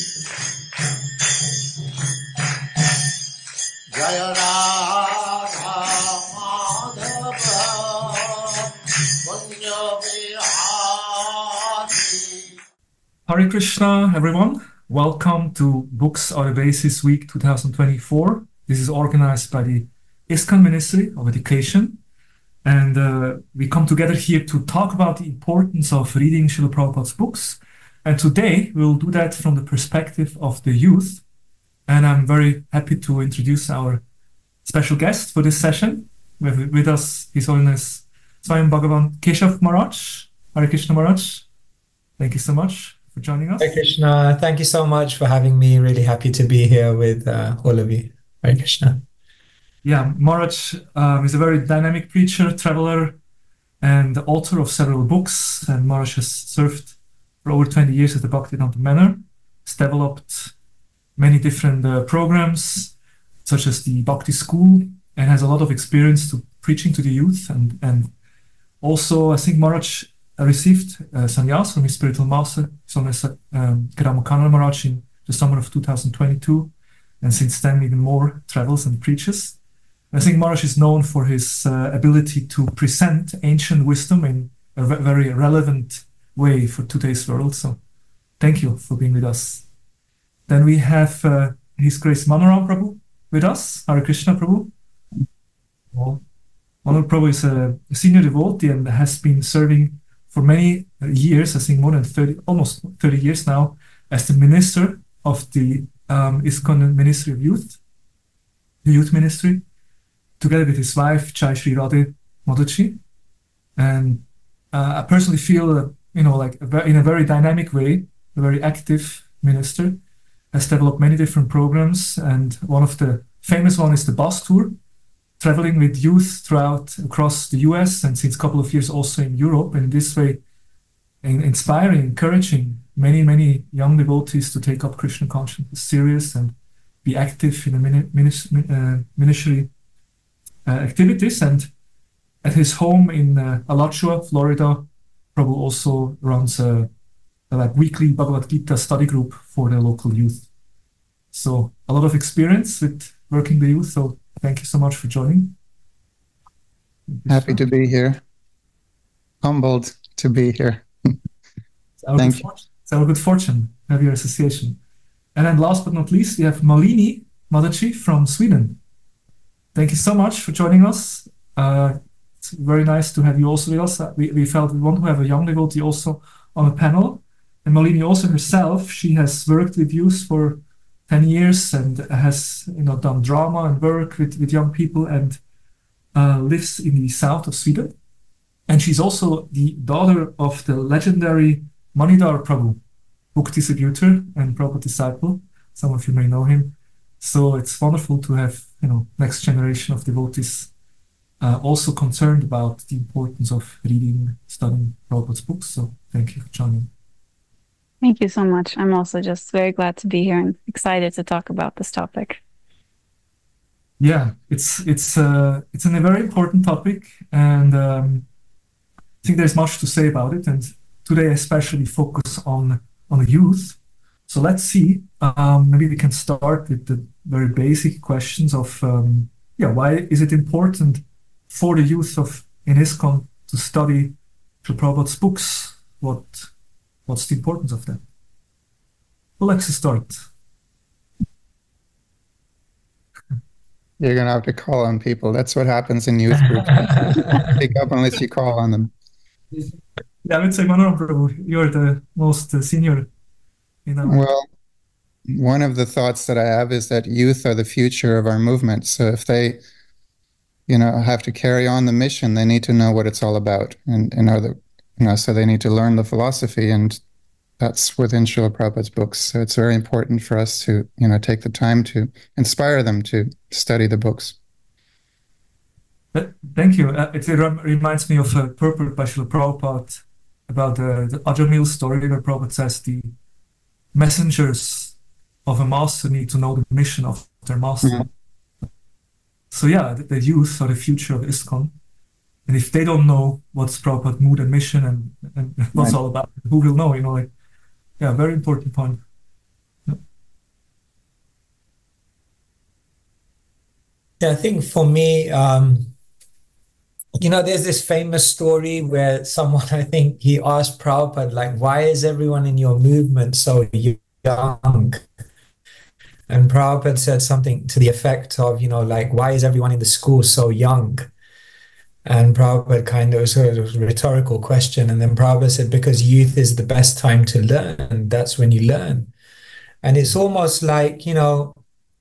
Jaya Hare Krishna, everyone. Welcome to Books Are the Basis Week 2024. This is organized by the ISKCON Ministry of Education. And uh, we come together here to talk about the importance of reading Srila Prabhupada's books and today we'll do that from the perspective of the youth. And I'm very happy to introduce our special guest for this session. We have with us His Holiness Swayam Bhagavan Keshav Maharaj. Hare Krishna Maharaj. Thank you so much for joining us. Hare Krishna, thank you so much for having me. Really happy to be here with uh, all of you. Hare Krishna. Yeah, Maharaj um, is a very dynamic preacher, traveler, and author of several books. And Maharaj has served for over 20 years at the Bhaktivedanta Manor. He's developed many different uh, programs, such as the Bhakti School, and has a lot of experience to preaching to the youth. And, and also, I think Maharaj received uh, sannyas from his spiritual master, Somes um, Kadamba Kanana Maharaj, in the summer of 2022. And since then, even more travels and preaches. I think Maharaj is known for his uh, ability to present ancient wisdom in a ve- very relevant way for today's world. So, thank you for being with us. Then we have uh, His Grace Manoram Prabhu with us. Hare Krishna Prabhu. Well, Manoram Prabhu is a senior devotee and has been serving for many years, I think more than 30, almost 30 years now, as the minister of the um, ISKCON Ministry of Youth, the Youth Ministry together with his wife Chai Sri Radhe Mataji. And uh, I personally feel that, you know, like in a very dynamic way, a very active minister, has developed many different programs. And one of the famous one is the bus tour, traveling with youth throughout across the US and since a couple of years also in Europe. And in this way, in inspiring, encouraging many, many young devotees to take up Krishna consciousness serious and be active in the mini- minis- uh, ministry uh, activities. And at his home in uh, Alachua, Florida, Prabhu also runs a, a like weekly Bhagavad Gita study group for the local youth. So a lot of experience with working the youth. So thank you so much for joining. Happy to be here. Humbled to be here. Thank you. fortune. It's our good fortune to have your association. And then last but not least, we have Malini Mataji from Sweden. Thank you so much for joining us. Uh, very nice to have you also with us. Uh, We, we felt we want to have a young devotee also on a panel. And Malini also herself, she has worked with youth for 10 years and has you know done drama and work with, with young people and uh, lives in the south of Sweden. And she's also the daughter of the legendary Manidhar Prabhu, book distributor and Prabhupada disciple. Some of you may know him. So it's wonderful to have, you know, next generation of devotees uh, also concerned about the importance of reading, studying Prabhupada's books. So thank you for joining. Thank you so much. I'm also just very glad to be here and excited to talk about this topic. Yeah, it's it's uh, it's a very important topic, and um, I think there's much to say about it. And today, I especially focus on on the youth. So let's see. Um, maybe we can start with the very basic questions of um, yeah, why is it important for the youth of in ISKCON to study Srila Prabhupada's books? What what's the importance of that? Well, let's start. You're gonna have to call on people. That's what happens in youth groups. Pick up unless you call on them. Yeah, I would say Manoram Prabhu, you're the most uh, senior in our Well, one of the thoughts that I have is that youth are the future of our movement. So if they, you know, have to carry on the mission, they need to know what it's all about, and and are the, you know, so they need to learn the philosophy, and that's within Srila Prabhupada's books. So it's very important for us to, you know, take the time to inspire them to study the books. Thank you. Uh, it rem- reminds me of a purport by Srila Prabhupada about the, the Ajamil story where Prabhupada says the messengers of a master need to know the mission of their master. Mhm. So yeah, the, the youth are the future of ISKCON. And if they don't know what's Prabhupada's mood and mission and, and what's right. all about, who will know? You know, like, yeah, very important point. Yeah. yeah I think for me, um, you know, there's this famous story where someone, I think, he asked Prabhupada, like, why is everyone in your movement so young? And Prabhupada said something to the effect of, you know, like, why is everyone in the school so young? And Prabhupada kind of sort of rhetorical question. And then Prabhupada said, because youth is the best time to learn. That's when you learn. And it's almost like, you know,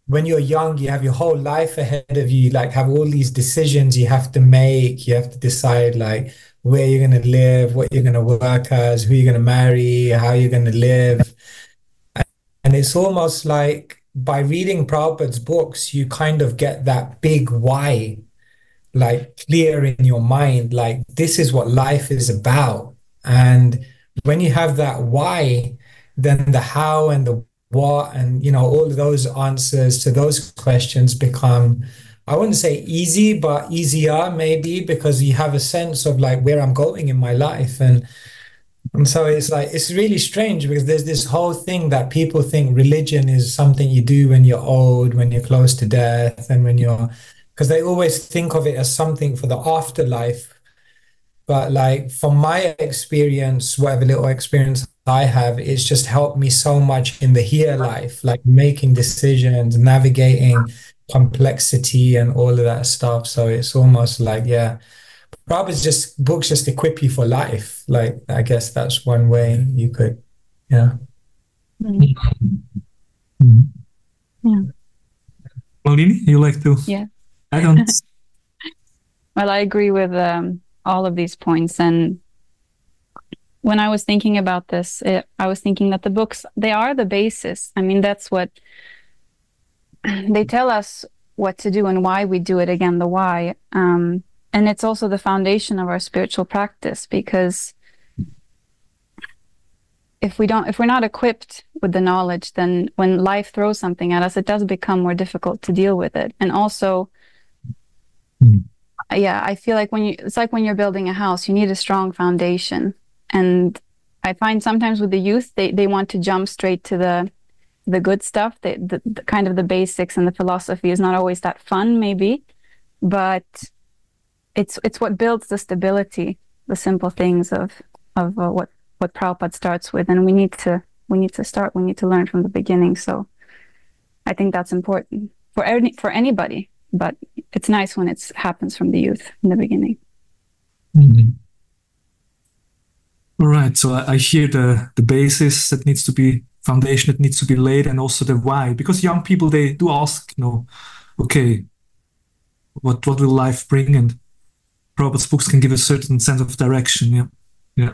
when you're young, you have your whole life ahead of you, like have all these decisions you have to make. You have to decide like where you're going to live, what you're going to work as, who you're going to marry, how you're going to live. And it's almost like by reading Prabhupada's books, you kind of get that big why, like clear in your mind, like this is what life is about. And when you have that why, then the how and the what and you know all those answers to those questions become I wouldn't say easy, but easier maybe because you have a sense of like where I'm going in my life. And and so it's like it's really strange because there's this whole thing that people think religion is something you do when you're old, when you're close to death, and when you're because they always think of it as something for the afterlife. But like from my experience, whatever little experience I have, it's just helped me so much in the here life, like making decisions, navigating complexity and all of that stuff. So it's almost like, yeah, probably just books just equip you for life. Like I guess that's one way you could, yeah. Mm-hmm. Yeah. Malini, you like to? Yeah. I don't. well, I agree with um, all of these points, and when I was thinking about this, it, I was thinking that the books they are the basis. I mean, that's what they tell us what to do and why we do it. Again, the why. Um, and it's also the foundation of our spiritual practice because if we don't if we're not equipped with the knowledge then when life throws something at us it does become more difficult to deal with it. And also Mm. yeah i feel like when you it's like when you're building a house you need a strong foundation. And i find sometimes with the youth they they want to jump straight to the the good stuff the, the, the kind of the basics and the philosophy is not always that fun maybe. But it's it's what builds the stability, the simple things of of uh, what what Prabhupada starts with, and we need to we need to start. We need to learn from the beginning. So, I think that's important for any for anybody. But it's nice when it happens from the youth in the beginning. Mhm. All right. So I, I hear the the basis that needs to be foundation that needs to be laid, and also the why, because young people they do ask, you know, okay, what what will life bring, and Prabhupada's books can give a certain sense of direction. Yeah, yeah.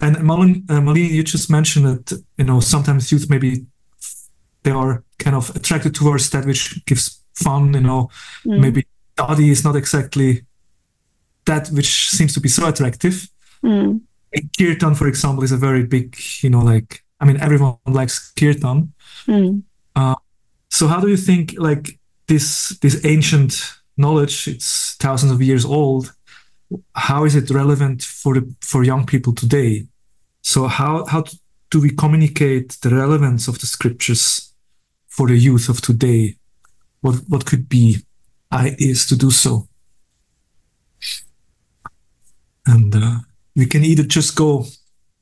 And Malin, uh, Malini, you just mentioned that you know sometimes youth maybe they are kind of attracted towards that which gives fun. You know, Mm. maybe study is not exactly that which seems to be so attractive. Mm. Kirtan, for example, is a very big, you know, like I mean, everyone likes kirtan. Mm. So how do you think like this this ancient knowledge, it's thousands of years old, how is it relevant for the for young people today? So how how do we communicate the relevance of the scriptures for the youth of today? What what could be ideas to do so? And uh, we can either just go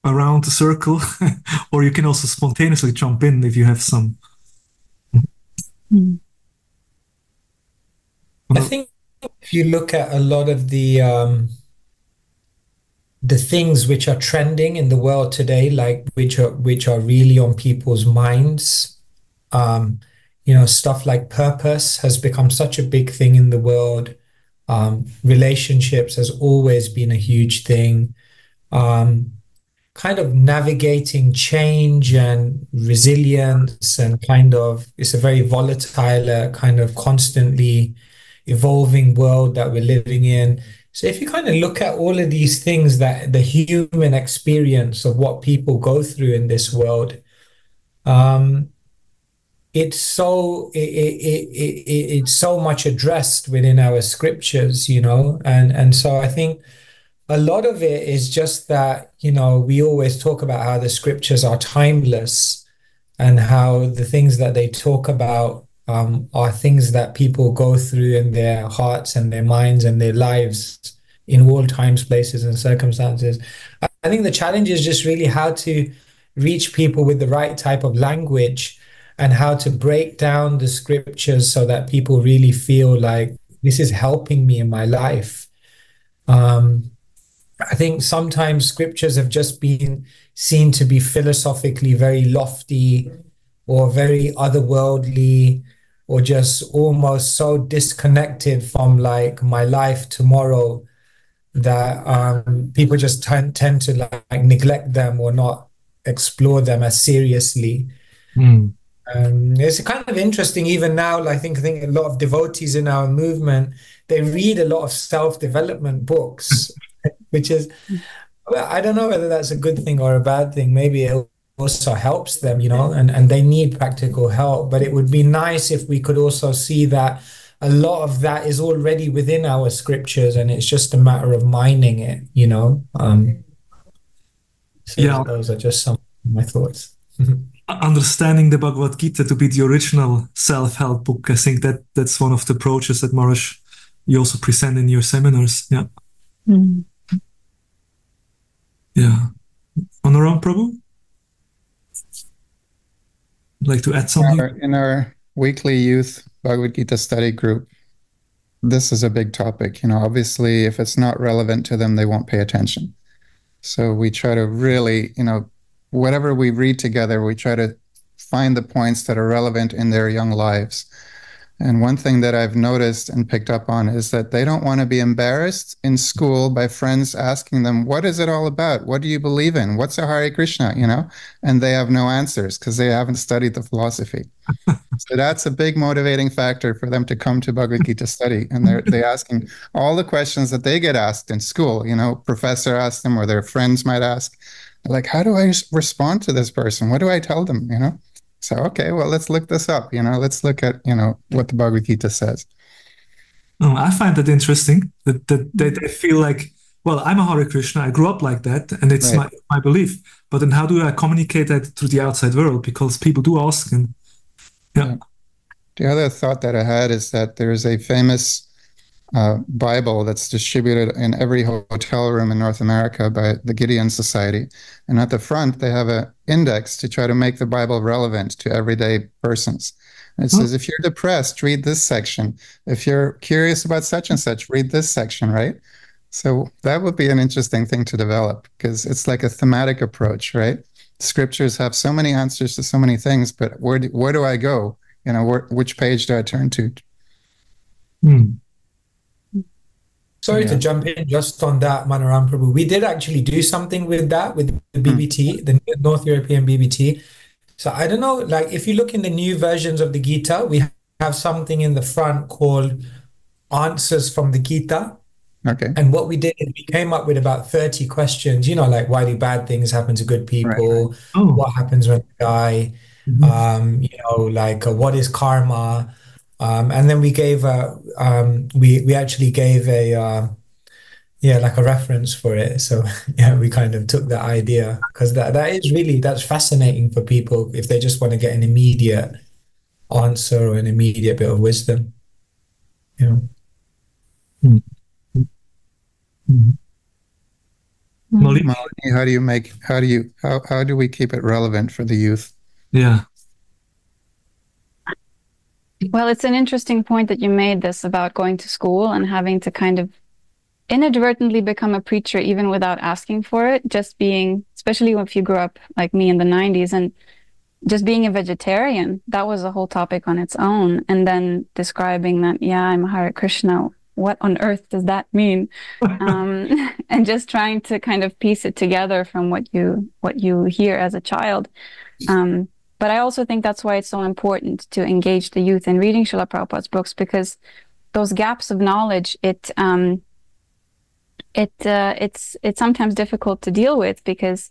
around the circle, or you can also spontaneously jump in if you have some. Mm. I think if you look at a lot of the um, the things which are trending in the world today, like which are which are really on people's minds, um, you know, stuff like purpose has become such a big thing in the world. Um, relationships has always been a huge thing. Um, kind of navigating change and resilience and kind of it's a very volatile, uh, kind of constantly evolving world that we're living in. So if you kind of look at all of these things that the human experience of what people go through in this world, um, it's so it, it, it, it, it's so much addressed within our scriptures, you know, and and so I think a lot of it is just that you know we always talk about how the scriptures are timeless and how the things that they talk about um, are things that people go through in their hearts and their minds and their lives in all times, places, and circumstances. I think the challenge is just really how to reach people with the right type of language and how to break down the scriptures so that people really feel like this is helping me in my life. Um, I think sometimes scriptures have just been seen to be philosophically very lofty or very otherworldly or just almost so disconnected from like my life tomorrow that um, people just tend, tend to like neglect them or not explore them as seriously. Mm. Um, it's kind of interesting even now. I think I think a lot of devotees in our movement they read a lot of self development books, which is well, I don't know whether that's a good thing or a bad thing. Maybe it also helps them, you know, and and they need practical help. But it would be nice if we could also see that a lot of that is already within our scriptures, and it's just a matter of mining it, you know. Um, so Yeah. those are just some of my thoughts. understanding the Bhagavad Gita to be the original self-help book. I think that that's one of the approaches that Maharaj you also present in your seminars. Yeah, Mm. yeah. Manoram Prabhu, like to add something? Our- in our weekly youth Bhagavad Gita study group, this is a big topic. You know, obviously, if it's not relevant to them, they won't pay attention. So we try to really, you know, whatever we read together, we try to find the points that are relevant in their young lives. And one thing that I've noticed and picked up on is that they don't want to be embarrassed in school by friends asking them, What is it all about? What do you believe in? What's a Hare Krishna? You know? And they have no answers because they haven't studied the philosophy. so that's a big motivating factor for them to come to Bhagavad Gita study. And they're they asking all the questions that they get asked in school. You know, professor asks them or their friends might ask, like, how do I respond to this person? What do I tell them? You know? So okay, well let's look this up. You know, let's look at, you know, what the Bhagavad Gita says. Oh, I find that interesting that, that, that they feel like, well, I'm a Hare Krishna, I grew up like that, and it's Right. my, my belief. But then how do I communicate that to the outside world? Because people do ask, and yeah, The other thought that I had is that there's a famous uh, Bible that's distributed in every hotel room in North America by the Gideon Society. And at the front, they have an index to try to make the Bible relevant to everyday persons. And it Oh. says, if you're depressed, read this section. If you're curious about such and such, read this section, right? So that would be an interesting thing to develop because it's like a thematic approach, right? Scriptures have so many answers to so many things, but where do, where do I go? You know, where, which page do I turn to? Hmm. Sorry to jump in just on that, Manoram Prabhu. We did actually do something with that with the BBT, the North European BBT. So I don't know, like if you look in the new versions of the Gita, we have something in the front called Answers from the Gita. Okay. And what we did is we came up with about 30 questions, you know, like why do bad things happen to good people? oh, What happens when they die? mhm. um, you know, like uh, what is karma? Um, and then we gave a, um, we we actually gave a, uh, yeah, like a reference for it. So yeah, we kind of took that idea because that that is really that's fascinating for people if they just want to get an immediate answer or an immediate bit of wisdom. You know. Mhm. Mm. Molly? Malini, how do you make how do you how, how do we keep it relevant for the youth? yeah, Well, it's an interesting point that you made this about going to school and having to kind of inadvertently become a preacher even without asking for it. Just being, especially if you grew up like me in the 90s and just being a vegetarian, that was a whole topic on its own. And then describing that, yeah, I'm a Hare Krishna. What on earth does that mean? um, and just trying to kind of piece it together from what you what you hear as a child. Um, but I also think that's why it's so important to engage the youth in reading Srila Prabhupada's books because those gaps of knowledge, it um, it uh, it's it's sometimes difficult to deal with because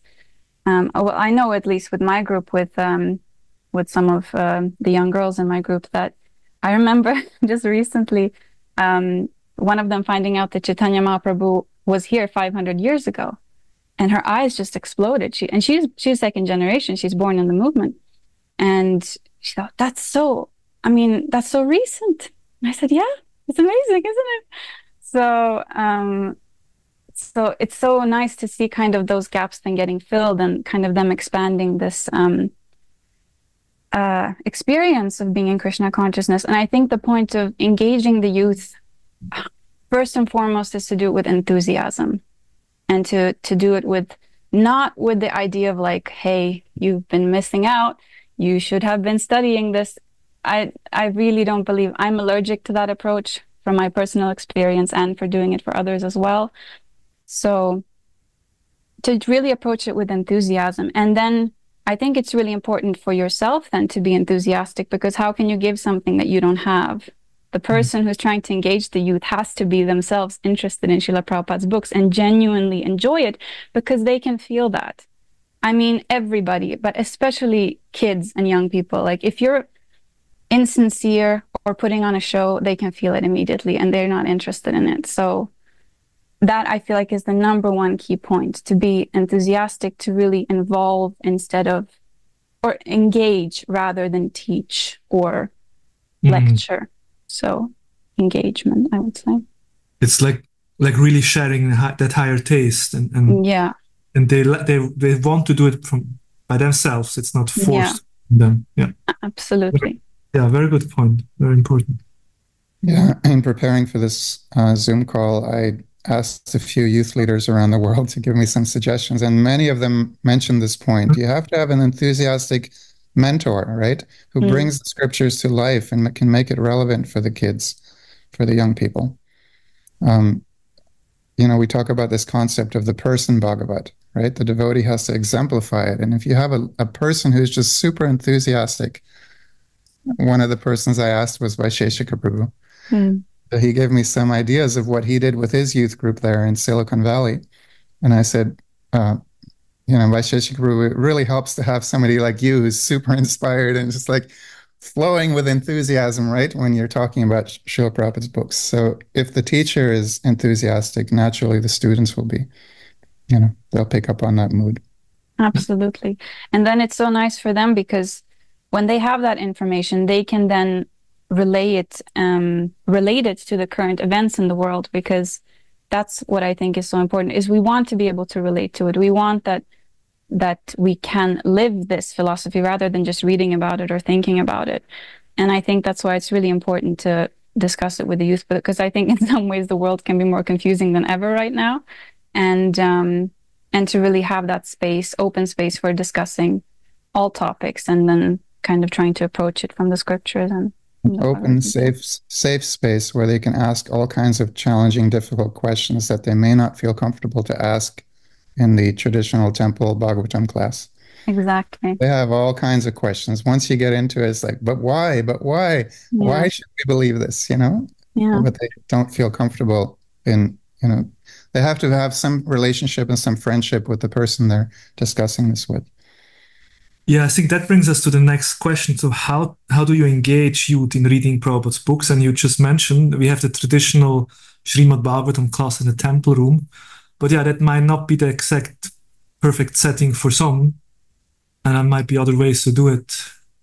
um, well, I know at least with my group with um, with some of um, the young girls in my group that I remember just recently um, one of them finding out that Chaitanya Mahaprabhu was here 500 years ago, and her eyes just exploded. She and she's she's second generation. She's born in the movement, and she thought that's so I mean, that's so recent. And I said, yeah, it's amazing, isn't it? So, um, so it's so nice to see kind of those gaps then getting filled and kind of them expanding this um, uh, experience of being in Krishna consciousness. And I think the point of engaging the youth, first and foremost, is to do it with enthusiasm and to to do it with not with the idea of like, hey, you've been missing out. You should have been studying this. I I really don't believe I'm allergic to that approach from my personal experience and for doing it for others as well. So to really approach it with enthusiasm and then I think it's really important for yourself then to be enthusiastic because how can you give something that you don't have? The Mm-hmm. person who's trying to engage the youth has to be themselves interested in Srila Prabhupada's books and genuinely enjoy it because they can feel that. I mean, everybody, but especially kids and young people. Like, if you're insincere or putting on a show, they can feel it immediately and they're not interested in it. So, that I feel like is the number one key point to be enthusiastic, to really involve instead of, or engage rather than teach or Mhm. lecture. So, engagement, I would say. It's like like really sharing that higher taste, and and, Yeah, and they they they want to do it from by themselves. It's not Yeah. forced on them. Yeah, absolutely. yeah, very good point. Very important. Yeah, in preparing for this uh, Zoom call, I asked a few youth leaders around the world to give me some suggestions, and many of them mentioned this point. You have to have an enthusiastic mentor, right, who Mm. brings the scriptures to life and can make it relevant for the kids, for the young people. Um, you know, we talk about this concept of the person Bhagavat, right? The devotee has to exemplify it. And if you have a, a person who's just super enthusiastic, one of the persons I asked was Vaisheshika Prabhu. Mm. So he gave me some ideas of what he did with his youth group there in Silicon Valley. And I said, uh, you know, Vaisheshika Prabhu, it really helps to have somebody like you who's super inspired and just like flowing with enthusiasm, right? When you're talking about Srila Prabhupada's books. So if the teacher is enthusiastic, naturally the students will be, you know, they'll pick up on that mood. Absolutely. And then it's so nice for them because when they have that information, they can then relay it, um, relate it to the current events in the world because that's what I think is so important is we want to be able to relate to it. We want that that we can live this philosophy rather than just reading about it or thinking about it. And I think that's why it's really important to discuss it with the youth because I think in some ways the world can be more confusing than ever right now. And um and to really have that space, open space for discussing all topics and then kind of trying to approach it from the scriptures and Open, safe, safe space where they can ask all kinds of challenging, difficult questions that they may not feel comfortable to ask in the traditional temple Bhagavatam class. Exactly. They have all kinds of questions. Once you get into it, it's like, but why? But why? Why should we believe this? You know? Yeah. But they don't feel comfortable in, you know, they have to have some relationship and some friendship with the person they're discussing this with. Yeah, I think that brings us to the next question. So how how do you engage youth in reading Prabhupada's books? And you just mentioned we have the traditional Srimad Bhagavatam class in the temple room, but yeah, that might not be the exact perfect setting for some, and there might be other ways to do it.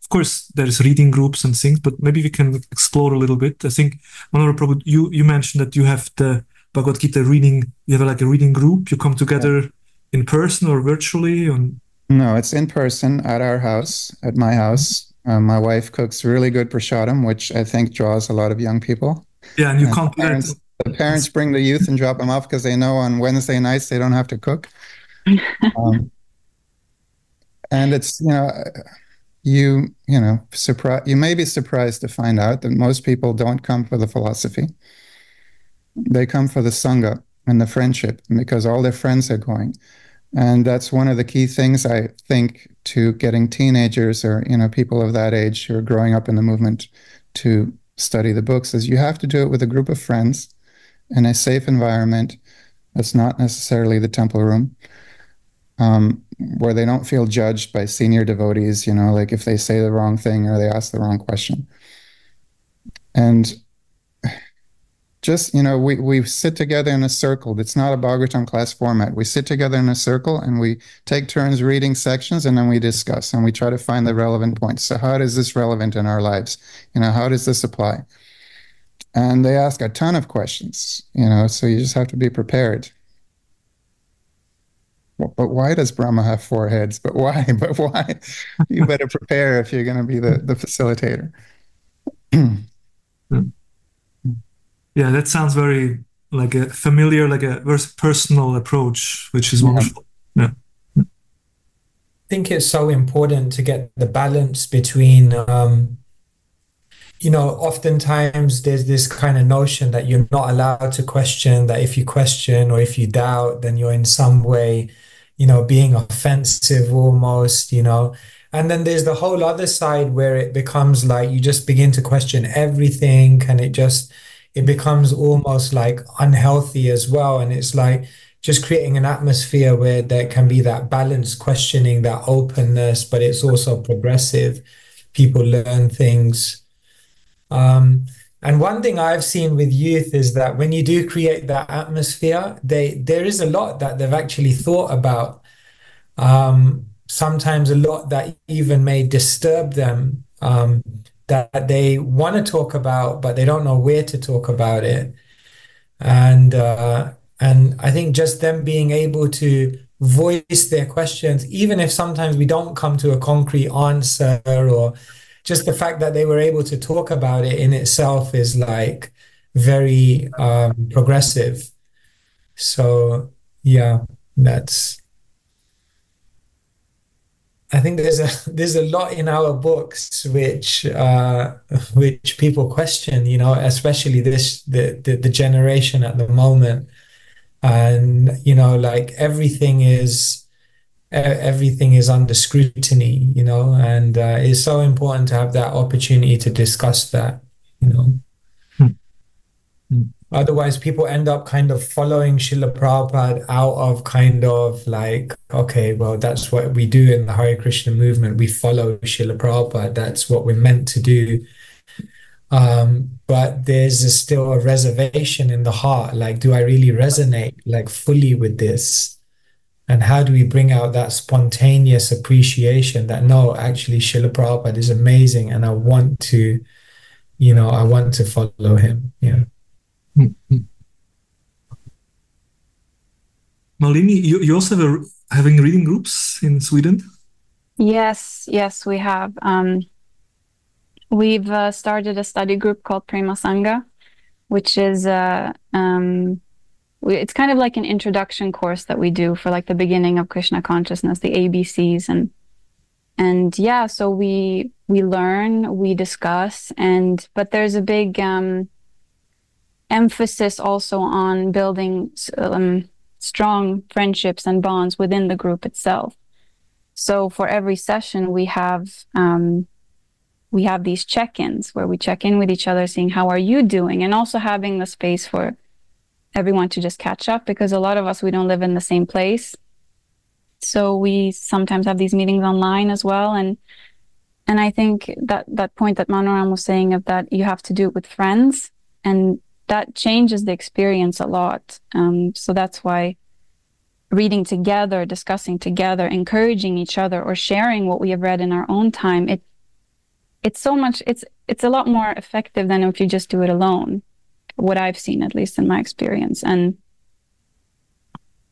Of course, there's reading groups and things, but maybe we can explore a little bit. I think Manora you you mentioned that you have the Bhagavad Gita reading. You have like a reading group. You come together in person or virtually on No, it's in person at our house, at my house. Um, my wife cooks really good prasadam, which I think draws a lot of young people. yeah, and you And can't do that. parents, the parents bring the youth and drop them off because they know on Wednesday nights they don't have to cook. Um, and it's you know you you know surprise you may be surprised to find out that most people don't come for the philosophy. They come for the sangha and the friendship because all their friends are going. And that's one of the key things I think to getting teenagers or you know people of that age who are growing up in the movement to study the books is you have to do it with a group of friends in a safe environment that's not necessarily the temple room um, where they don't feel judged by senior devotees you know like if they say the wrong thing or they ask the wrong question and just you know we we sit together in a circle it's not a bhagavatam class format we sit together in a circle and we take turns reading sections and then we discuss and we try to find the relevant points so how is this relevant in our lives you know how does this apply and they ask a ton of questions you know so you just have to be prepared but why does Brahma have four heads? But why? But why? You better prepare if you're going to be the, the facilitator. Hmm. Yeah, that sounds very like a familiar, like a very personal approach, which is wonderful. Yeah. I think it's so important to get the balance between, um, you know, oftentimes there's this kind of notion that you're not allowed to question, that if you question or if you doubt, then you're in some way, you know, being offensive almost, you know. And then there's the whole other side where it becomes like you just begin to question everything and it just, it becomes almost like unhealthy as well. And it's like just creating an atmosphere where there can be that balance, questioning, that openness, but it's also progressive. People learn things. Um, and one thing I've seen with youth is that when you do create that atmosphere, they there is a lot that they've actually thought about. Um, sometimes a lot that even may disturb them. Um, that they want to talk about, but they don't know where to talk about it. And uh, and I think just them being able to voice their questions, even if sometimes we don't come to a concrete answer, or just the fact that they were able to talk about it in itself is like very um, progressive. So yeah, that's I think there's a there's a lot in our books which uh, which people question, you know, especially this the, the, the generation at the moment, and you know, like everything is everything is under scrutiny, you know, and uh, it's so important to have that opportunity to discuss that, you know. Otherwise, people end up kind of following Srila Prabhupada out of kind of like, okay, well, that's what we do in the Hare Krishna movement. We follow Srila Prabhupada. That's what we're meant to do. Um, but there's a still a reservation in the heart. Like, do I really resonate like fully with this? And how do we bring out that spontaneous appreciation that no, actually, Srila Prabhupada is amazing, and I want to, you know, I want to follow him. Yeah. Mm-hmm. Malini, you, you also have a, having reading groups in Sweden? Yes, yes, we have. Um, we've uh, started a study group called Prema Sangha, which is uh, um, it's kind of like an introduction course that we do for like the beginning of Krishna consciousness, the ABCs, and and yeah, so we we learn, we discuss, and but there's a big um, emphasis also on building um, strong friendships and bonds within the group itself. So for every session, we have um, we have these check-ins where we check in with each other, seeing how are you doing, and also having the space for everyone to just catch up because a lot of us we don't live in the same place. So we sometimes have these meetings online as well, and and I think that that point that Manoram was saying of that you have to do it with friends and that changes the experience a lot. Um, so that's why reading together, discussing together, encouraging each other, or sharing what we have read in our own time, it it's so much it's it's a lot more effective than if you just do it alone. What I've seen, at least in my experience, and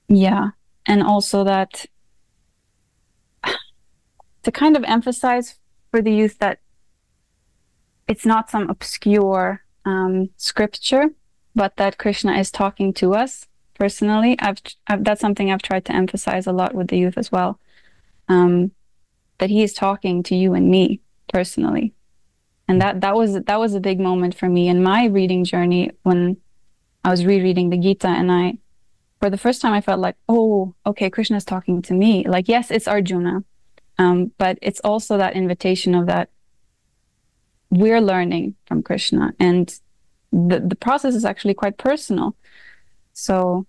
yeah, and also that to kind of emphasize for the youth that it's not some obscure um, scripture, but that Krishna is talking to us personally. I've, I've, that's something I've tried to emphasize a lot with the youth as well. Um, that he is talking to you and me personally, and that that was that was a big moment for me in my reading journey when I was rereading the Gita, and I, for the first time, I felt like, oh, okay, Krishna is talking to me. Like, yes, it's Arjuna, um, but it's also that invitation of that we're learning from Krishna, and the the process is actually quite personal. So,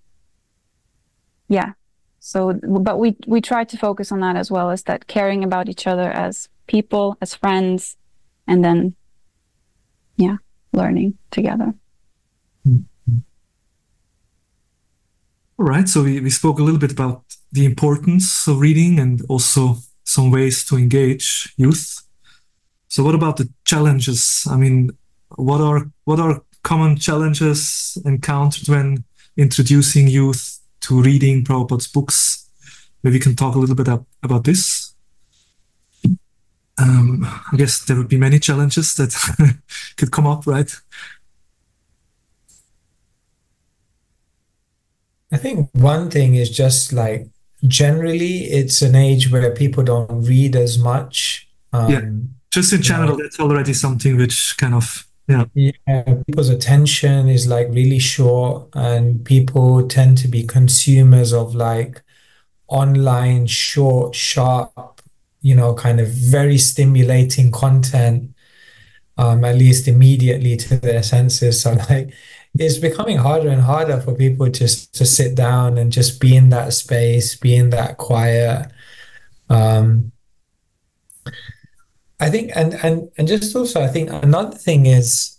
yeah. So, but we we try to focus on that as well as that caring about each other as people, as friends, and then, yeah, learning together. All right, so we, we spoke a little bit about the importance of reading and also some ways to engage youth. So what about the challenges? I mean, what are what are common challenges encountered when introducing youth to reading Prabhupada's books? Maybe we can talk a little bit up, about this. Um, I guess there would be many challenges that could come up, right? I think one thing is just like generally it's an age where people don't read as much. Um, yeah, just in general, that's already something which kind of yeah. Yeah, people's attention is like really short, and people tend to be consumers of like online, short, sharp, you know, kind of very stimulating content, um, at least immediately to their senses. So like it's becoming harder and harder for people just to sit down and just be in that space, be in that quiet. Um, I think, and and and just also, I think another thing is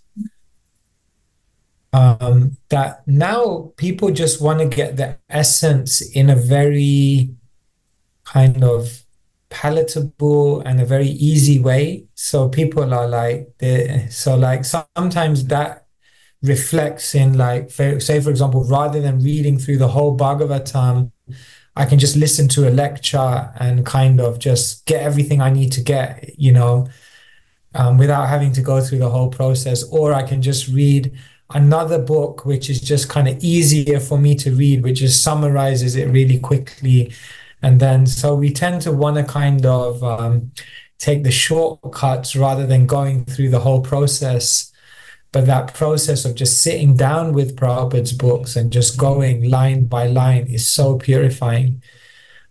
um, that now people just want to get the essence in a very kind of palatable and a very easy way. So people are like, so like sometimes that reflects in like say for example rather than reading through the whole bhagavatam i can just listen to a lecture and kind of just get everything i need to get you know um, without having to go through the whole process. Or i can just read another book which is just kind of easier for me to read which just summarizes it really quickly. And then so we tend to want to kind of um, take the shortcuts rather than going through the whole process but that process of just sitting down with Prabhupada's books and just going line by line is so purifying.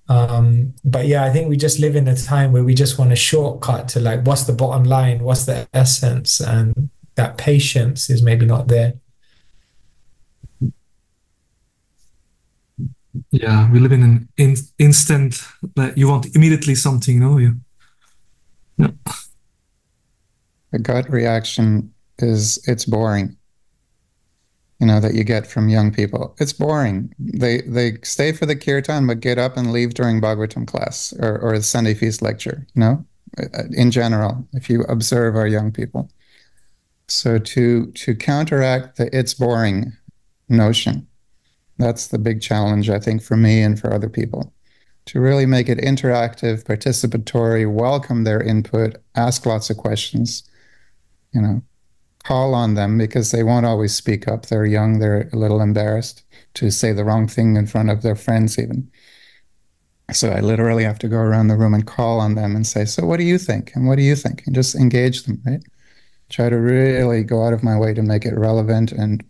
Um, but yeah, I think we just live in a time where we just want a shortcut to like, what's the bottom line? What's the essence? And that patience is maybe not there. Yeah, we live in an in, instant, like you want immediately something, no? You, yeah. A gut reaction is it's boring you know that you get from young people. It's boring. They they stay for the kirtan but get up and leave during bhagavatam class or, or the sunday feast lecture you know? Uh, in general if you observe our young people. So to to counteract the it's boring notion that's the big challenge i think for me and for other people. To really make it interactive participatory welcome their input ask lots of questions you know call on them because they won't always speak up. They're young, they're a little embarrassed to say the wrong thing in front of their friends, even. So I literally have to go around the room and call on them and say, So what do you think? And what do you think? And just engage them, right? Try to really go out of my way to make it relevant and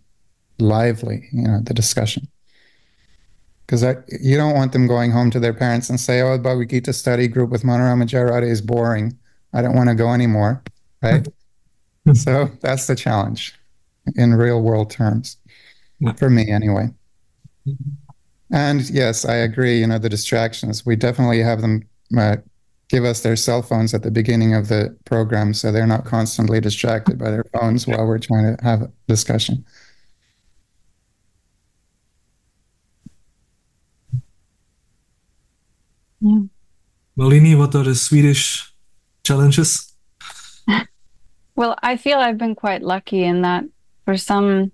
lively, you know, the discussion. Because you don't want them going home to their parents and say, Oh, Bhagavad Gita study group with Manorama Jayarada is boring. I don't want to go anymore, right? so that's the challenge in real world terms for me anyway. And yes i agree you know the distractions we definitely have them uh, give us their cell phones at the beginning of the program so they're not constantly distracted by their phones while we're trying to have a discussion. Yeah. Malini, what are the Swedish challenges? Well, I feel I've been quite lucky in that for some,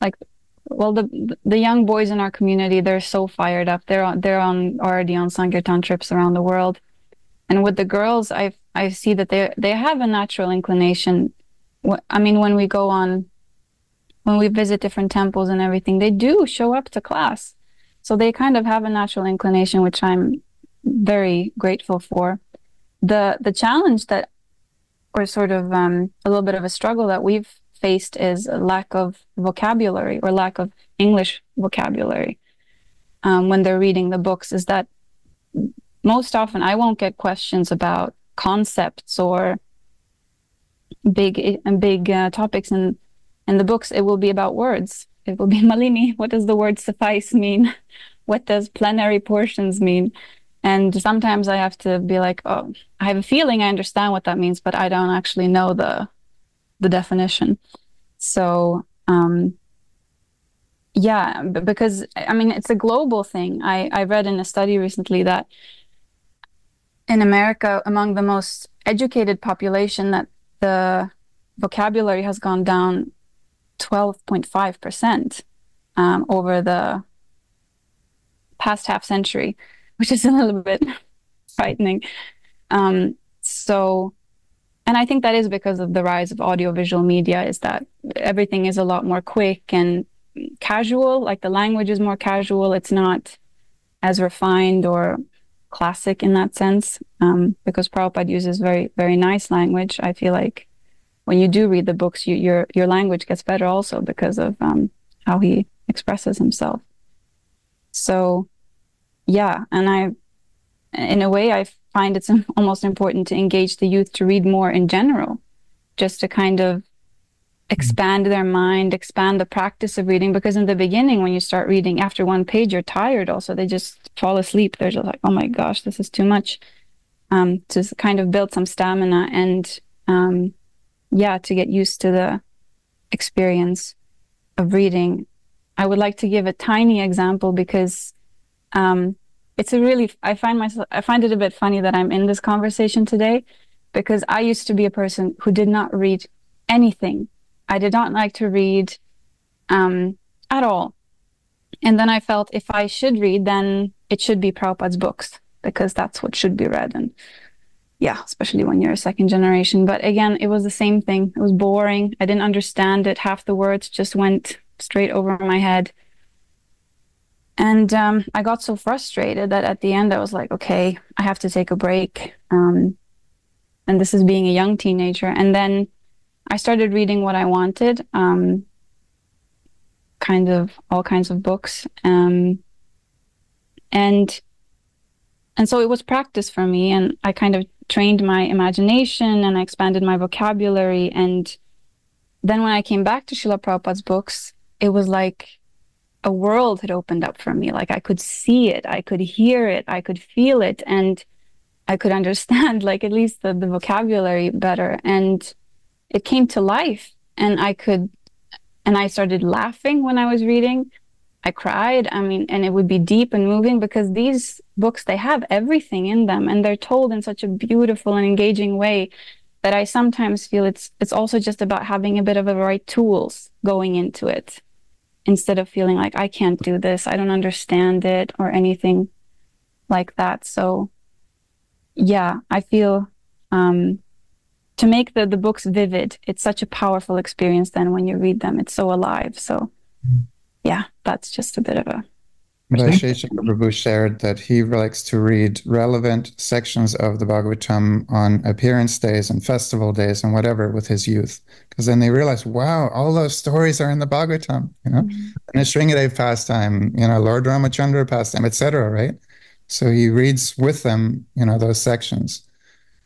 like, well, the the young boys in our community, they're so fired up. They're on, they're on already on Sankirtan trips around the world, and with the girls, I I see that they they have a natural inclination. I mean, when we go on, when we visit different temples and everything, they do show up to class, so they kind of have a natural inclination, which I'm very grateful for. The the challenge that or sort of um, a little bit of a struggle that we've faced is a lack of vocabulary or lack of English vocabulary um, when they're reading the books. Is that most often I won't get questions about concepts or big big uh, topics in in the books. It will be about words. It will be Malini. What does the word suffice mean? what does plenary portions mean? And sometimes i have to be like oh i have a feeling i understand what that means but i don't actually know the the definition so um yeah, because I mean it's a global thing. I I read in a study recently that in America, among the most educated population, that the vocabulary has gone down 12.5% um, over the past half century, which is a little bit frightening. Um, so, and I think that is because of the rise of audiovisual media, is that everything is a lot more quick and casual, like the language is more casual. It's not as refined or classic in that sense, um, because Prabhupada uses very, very nice language. I feel like when you do read the books, you, your your language gets better also because of um, how he expresses himself. So, yeah, and I, in a way, I find it's almost important to engage the youth to read more in general, just to kind of expand their mind, expand the practice of reading. Because in the beginning, when you start reading, after one page, you're tired. Also, they just fall asleep. They're just like, "Oh my gosh, this is too much." Um, to kind of build some stamina and um, yeah, to get used to the experience of reading. I would like to give a tiny example because um, it's a really I find myself I find it a bit funny that I'm in this conversation today because I used to be a person who did not read anything. I did not like to read um, at all. And then I felt if I should read, then it should be Prabhupada's books because that's what should be read. And yeah, especially when you're a second generation. But again, it was the same thing. It was boring. I didn't understand it. Half the words just went straight over my head. And um, I got so frustrated that at the end I was like, okay, I have to take a break. Um, and this is being a young teenager. And then I started reading what I wanted, um, kind of all kinds of books. Um, and and so it was practice for me, and I kind of trained my imagination and I expanded my vocabulary. And then when I came back to Srila Prabhupada's books, it was like a world had opened up for me. Like I could see it, I could hear it, I could feel it, and I could understand like at least the, the vocabulary better. And it came to life and I could and I started laughing when I was reading. I cried. I mean, and it would be deep and moving because these books, they have everything in them and they're told in such a beautiful and engaging way that I sometimes feel it's it's also just about having a bit of the right tools going into it instead of feeling like I can't do this, I don't understand it or anything like that. So yeah, I feel um to make the, the books vivid, it's such a powerful experience then when you read them. It's so alive. So yeah, that's just a bit of a Vaisheshika Prabhu shared that he likes to read relevant sections of the Bhagavatam on appearance days and festival days and whatever with his youth. Because then they realize, wow, all those stories are in the Bhagavatam, you know, Mhm. and a Nrsinghadev pastime, you know, Lord Ramachandra pastime, etc. Right? So he reads with them, you know, those sections.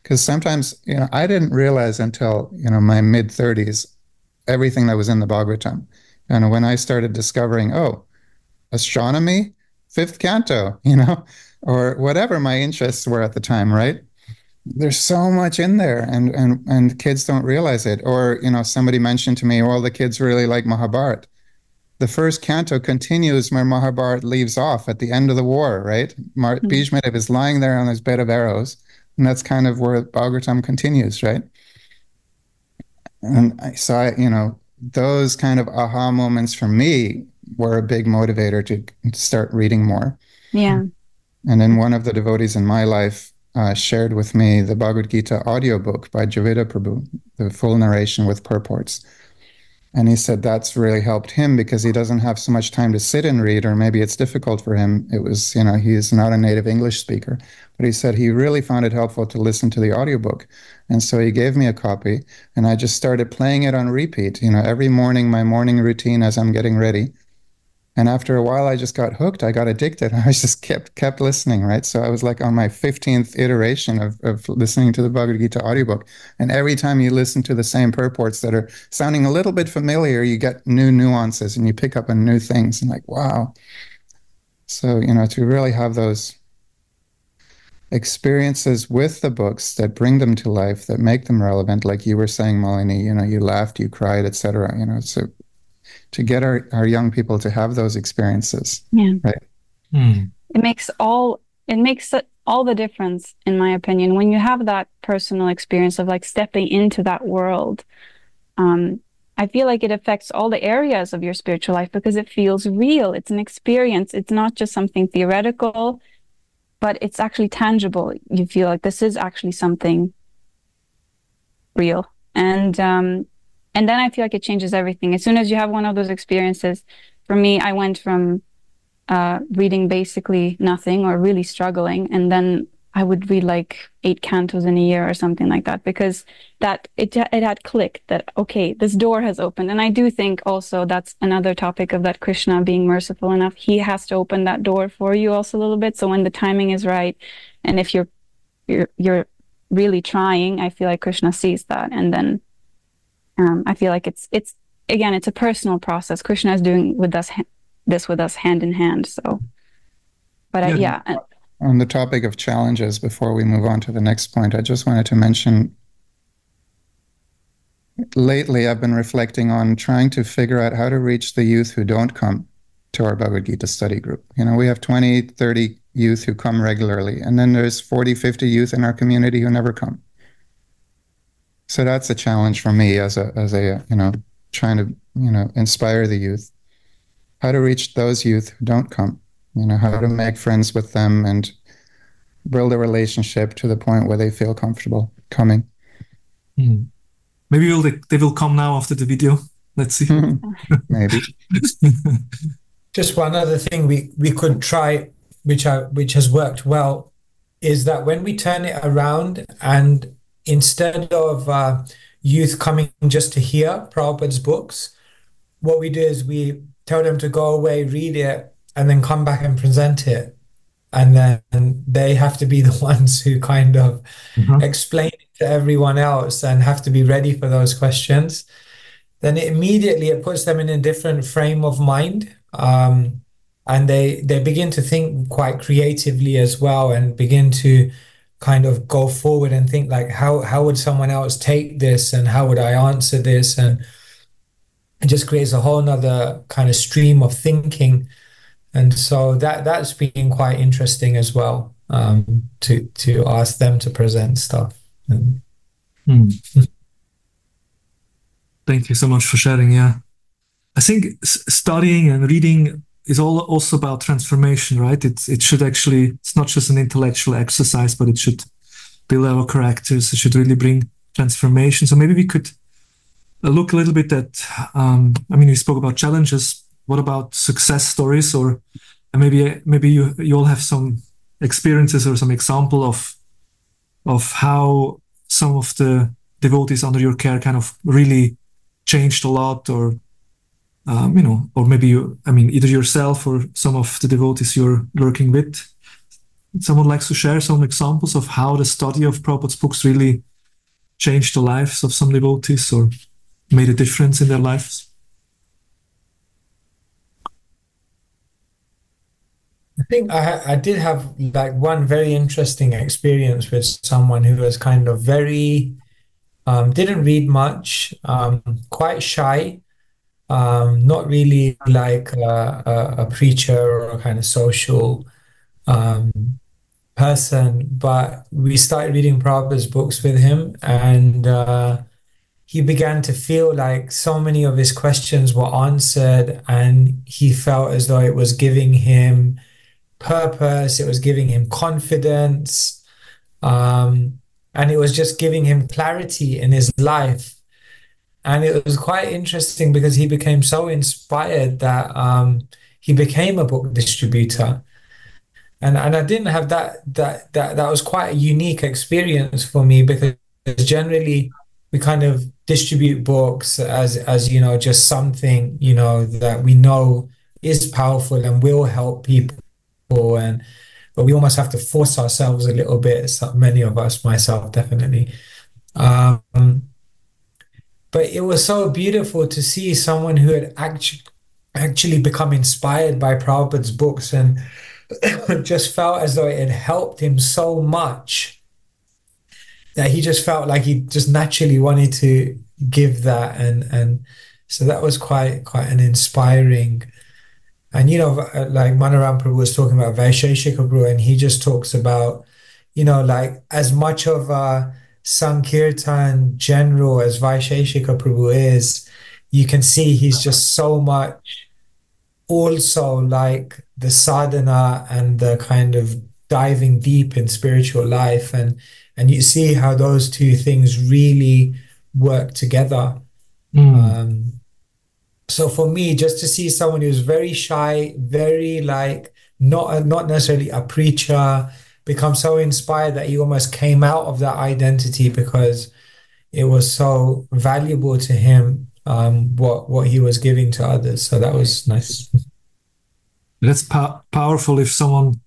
Because sometimes, you know, I didn't realize until, you know, my mid 30s everything that was in the Bhagavatam. And when I started discovering, oh, astronomy, fifth canto, you know, or whatever my interests were at the time, right? There's so much in there and and and kids don't realize it. Or, you know, somebody mentioned to me, well, the kids really like Mahabharat. The first canto continues where Mahabharat leaves off at the end of the war, right? Mar- Mhm. Bhishmadev is lying there on his bed of arrows, and that's kind of where Bhagavatam continues, right? And I saw, you know, those kind of aha moments for me were a big motivator to start reading more. yeah. And then one of the devotees in my life uh, shared with me the Bhagavad Gita audiobook by Javida Prabhu, the full narration with purports. And he said that's really helped him because he doesn't have so much time to sit and read, or maybe it's difficult for him. It was, you know, he's not a native English speaker, but he said he really found it helpful to listen to the audiobook. And so he gave me a copy, and I just started playing it on repeat, you know, every morning, my morning routine as I'm getting ready. And after a while, I just got hooked. I got addicted. I just kept kept listening, right? So I was like on my 15th iteration of, of listening to the Bhagavad Gita audiobook. And every time you listen to the same purports that are sounding a little bit familiar, you get new nuances and you pick up on new things and like, wow. So, you know, to really have those experiences with the books that bring them to life, that make them relevant, like you were saying, Malini, you know, you laughed, you cried, etc. You know, so to get our, our young people to have those experiences. Yeah. Right. Mm. It makes all it makes all the difference, in my opinion, when you have that personal experience of like stepping into that world. Um, I feel like it affects all the areas of your spiritual life because it feels real. It's an experience. It's not just something theoretical, but it's actually tangible. You feel like this is actually something real. And um, and then I feel like it changes everything. As soon as you have one of those experiences, for me, I went from uh, reading basically nothing or really struggling, and then I would read like eight cantos in a year or something like that because that it it had clicked that okay, this door has opened, and I do think also that's another topic of that Krishna being merciful enough. He has to open that door for you also a little bit. So when the timing is right, and if you're you're you're really trying, I feel like Krishna sees that, and then um, I feel like it's it's again it's a personal process. Krishna is doing with us this with us hand in hand. So, but I, Yeah. yeah, On the topic of challenges, before we move on to the next point, I just wanted to mention lately I've been reflecting on trying to figure out how to reach the youth who don't come to our Bhagavad Gita study group. You know, we have 20, 30 youth who come regularly, and then there's 40, 50 youth in our community who never come. So that's a challenge for me as a, as a, you know, trying to, you know, inspire the youth. How to reach those youth who don't come you know how to make friends with them and build a relationship to the point where they feel comfortable coming Mm. Maybe will they, they will come now after the video. Let's see. maybe Just one other thing we, we could try, which I, which has worked well, is that when we turn it around and instead of uh, youth coming just to hear Prabhupada's books, what we do is we tell them to go away, read it, and then come back and present it. And then they have to be the ones who kind of Mhm. explain it to everyone else and have to be ready for those questions. Then it immediately it puts them in a different frame of mind. Um, and they they begin to think quite creatively as well and begin to kind of go forward and think like how how would someone else take this and how would I answer this and it just creates a whole nother kind of stream of thinking and so that that's been quite interesting as well um, to to ask them to present stuff and Hmm. Thank you so much for sharing. Yeah, I think studying and reading is all also about transformation, right? It's it should actually it's not just an intellectual exercise, but it should build our characters. It should really bring transformation. So maybe we could uh, look a little bit at. Um, I mean, we spoke about challenges. What about success stories, or and maybe maybe you you all have some experiences or some example of of how some of the devotees under your care kind of really changed a lot or um, you know or maybe you i mean either yourself or some of the devotees you're working with. Someone likes to share some examples of how the study of Prabhupada's books really changed the lives of some devotees or made a difference in their lives. I think I, I did have like one very interesting experience with someone who was kind of very um, didn't read much, um, quite shy, um, not really like a, a, preacher or a kind of social um, person. But we started reading Prabhupada's books with him, and uh, he began to feel like so many of his questions were answered, and he felt as though it was giving him purpose, it was giving him confidence, um, and it was just giving him clarity in his life. And it was quite interesting because he became so inspired that um, he became a book distributor. And and I didn't have that that that that was quite a unique experience for me because generally we kind of distribute books as as you know just something you know that we know is powerful and will help people and but we almost have to force ourselves a little bit so many of us myself definitely um, but it was so beautiful to see someone who had actually actually become inspired by Prabhupada's books and just felt as though it had helped him so much that he just felt like he just naturally wanted to give that and and So that was quite quite an inspiring. And you know, uh, like Manoram Prabhu was talking about Vaisheshika and he just talks about, you know, like as much of a Sankirtan general as Vaisheshika Prabhu is, you can see he's just so much also like the sadhana and the kind of diving deep in spiritual life and and you see how those two things really work together Mm. um, so for me just to see someone who's very shy very like not not necessarily a preacher become so inspired that he almost came out of that identity because it was so valuable to him um, what what he was giving to others so that was nice That's pow- powerful if someone,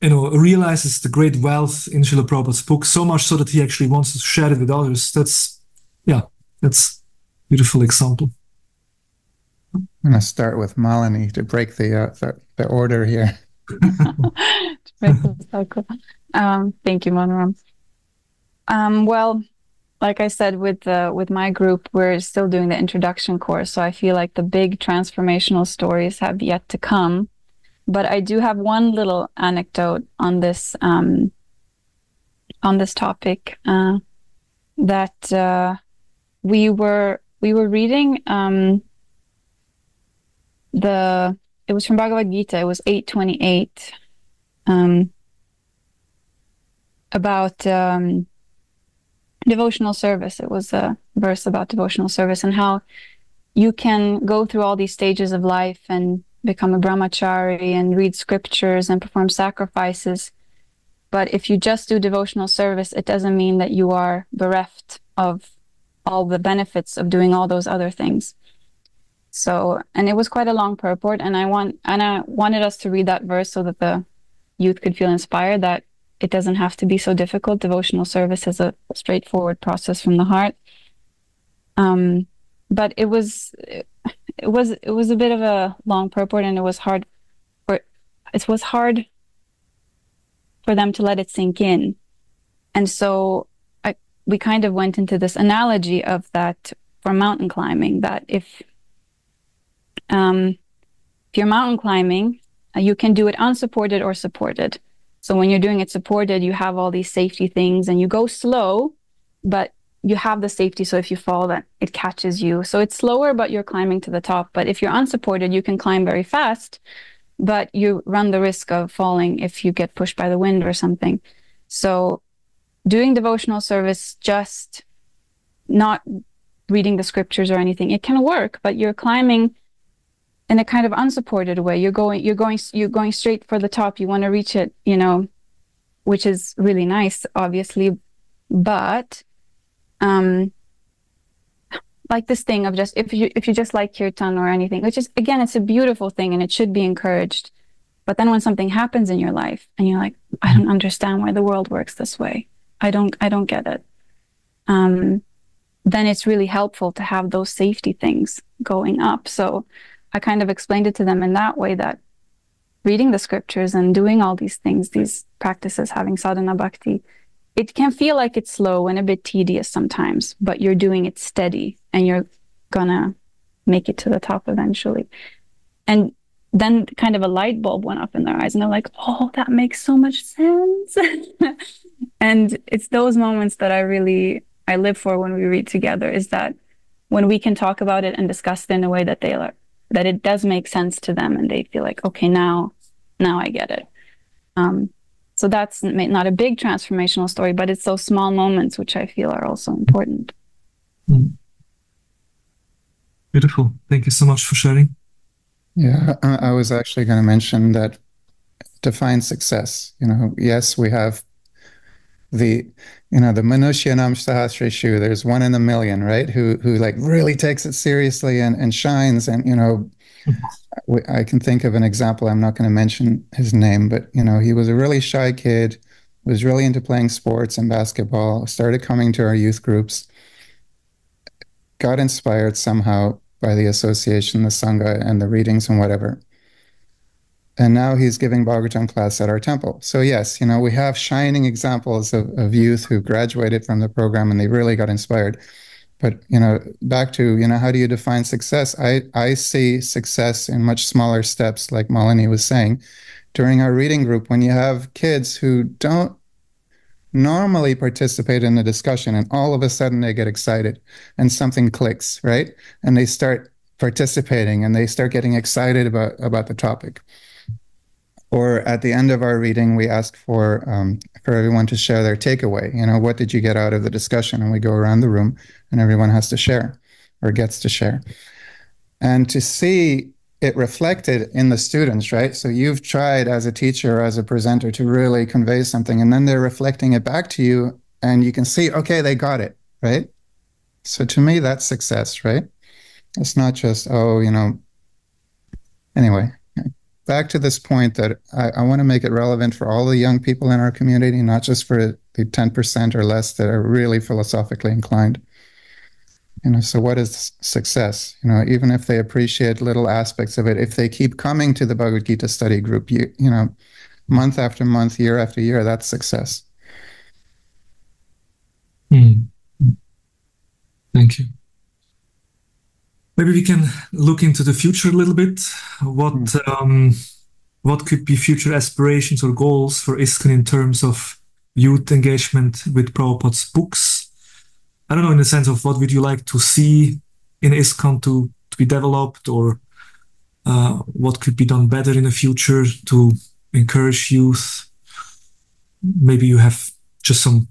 you know, realizes the great wealth in Srila Prabhupada's book so much so that he actually wants to share it with others. That's, yeah, that's beautiful example. I'm going to start with Malini to break the, uh, the, the order here. To the. Um, thank you, Manoram. Um, well, like I said, with with my group, we're still doing the introduction course, so I feel like the big transformational stories have yet to come. But I do have one little anecdote on this um, on this topic uh, that uh, we were we were reading um, the it was from Bhagavad Gita. It was eight twenty eight. Um, about um, devotional service. It was a verse about devotional service and how you can go through all these stages of life and become a brahmachari and read scriptures and perform sacrifices. But if you just do devotional service, it doesn't mean that you are bereft of all the benefits of doing all those other things. So, and it was quite a long purport, and I want and I wanted us to read that verse so that the youth could feel inspired that it doesn't have to be so difficult. Devotional service is a straightforward process from the heart. Um, but it was it was it was a bit of a long purport, and it was hard for it was hard for them to let it sink in, and so I we kind of went into this analogy of that for mountain climbing that if um, if you're mountain climbing, uh, you can do it unsupported or supported. So when you're doing it supported, you have all these safety things and you go slow, but you have the safety. So if you fall, that it catches you. So it's slower, but you're climbing to the top. But if you're unsupported, you can climb very fast, but you run the risk of falling if you get pushed by the wind or something. So doing devotional service, just not reading the scriptures or anything, it can work, but you're climbing in a kind of unsupported way. You're going, you're going, you're going straight for the top. You want to reach it, you know, which is really nice, obviously. But, um, like this thing of just if you if you just like kirtan or anything, which is again, it's a beautiful thing and it should be encouraged. But then when something happens in your life and you're like, I don't understand why the world works this way. I don't, I don't get it. Um, then it's really helpful to have those safety things going up. So I kind of explained it to them in that way that reading the scriptures and doing all these things, these practices, having sadhana bhakti, it can feel like it's slow and a bit tedious sometimes, but you're doing it steady and you're gonna make it to the top eventually. And then kind of a light bulb went off in their eyes and they're like, oh, that makes so much sense. and it's those moments that I really I live for when we read together is that when we can talk about it and discuss it in a way that they are that it does make sense to them and they feel like okay now now i get it um, so that's not a big transformational story but it's those small moments which i feel are also important Mm. Beautiful. Thank you so much for sharing. Yeah, I, I was actually going to mention that define success. You know, yes, we have the you know the Manushyanam Sahasreshu, there's one in a million, right? Who who like really takes it seriously and, and shines. And you know, mm-hmm. I can think of an example. I'm not going to mention his name, but you know, he was a really shy kid, was really into playing sports and basketball. Started coming to our youth groups, got inspired somehow by the association, the sangha, and the readings and whatever. And now he's giving Bhagavatam class at our temple. So yes, you know, we have shining examples of, of youth who graduated from the program and they really got inspired. But you know, back to you know, how do you define success? I I see success in much smaller steps, like Malini was saying, during our reading group. When you have kids who don't normally participate in the discussion, and all of a sudden they get excited, and something clicks, right? And they start participating, and they start getting excited about about the topic or at the end of our reading, we ask for um, for everyone to share their takeaway. You know, what did you get out of the discussion? And we go around the room, and everyone has to share, or gets to share, and to see it reflected in the students, right? So you've tried as a teacher as a presenter to really convey something, and then they're reflecting it back to you, and you can see, okay, they got it, right? So to me, that's success, right? It's not just, oh, you know. Anyway, back to this point that I, I want to make it relevant for all the young people in our community, not just for the 10% or less that are really philosophically inclined. You know, so what is success? You know, even if they appreciate little aspects of it, if they keep coming to the Bhagavad Gita study group, you, you know, month after month, year after year, that's success. Mm. Thank you. Maybe we can look into the future a little bit. What mm. um, what could be future aspirations or goals for ISKCON in terms of youth engagement with Prabhupada's books? I don't know, in the sense of what would you like to see in ISKCON to, to be developed, or uh, what could be done better in the future to encourage youth? Maybe you have just some